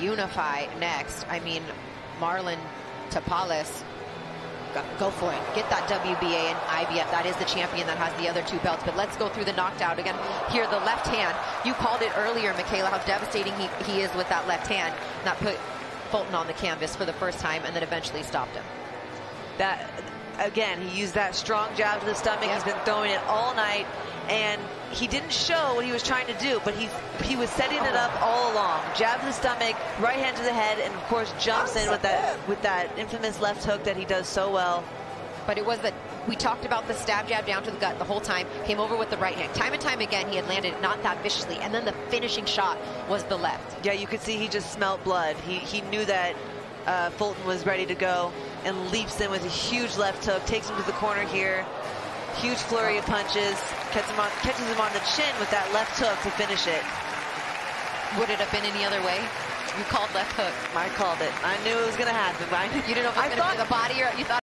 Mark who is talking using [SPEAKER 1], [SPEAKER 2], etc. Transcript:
[SPEAKER 1] unify next. I mean, Marlon Tapales, go, go for it. Get that WBA and IBF. That is the champion that has the other two belts. But let's go through the knockdown again. Here, the left hand. You called it earlier, Michaela, how devastating he, he is with that left hand. That put Fulton on the canvas for the first time and then eventually stopped him.
[SPEAKER 2] That again, he used that strong jab to the stomach. Yep. He's been throwing it all night, and he didn't show what he was trying to do, but he he was setting it up all along. Jab to the stomach, right hand to the head, and of course jumps in with that with that infamous left hook that he does so well.
[SPEAKER 1] But it was that we talked about the stab jab down to the gut the whole time, came over with the right hand. Time and time again, he had landed not that viciously, and then the finishing shot was the left.
[SPEAKER 2] Yeah, you could see he just smelt blood. He, he knew that uh, Fulton was ready to go and leaps in with a huge left hook, takes him to the corner here. Huge flurry of punches, catches him on, catches him on the chin with that left hook to finish it.
[SPEAKER 1] Would it have been any other way? You called left hook.
[SPEAKER 2] I called it. I knew it was going to happen. I,
[SPEAKER 1] you didn't know if it was going to be the body or you thought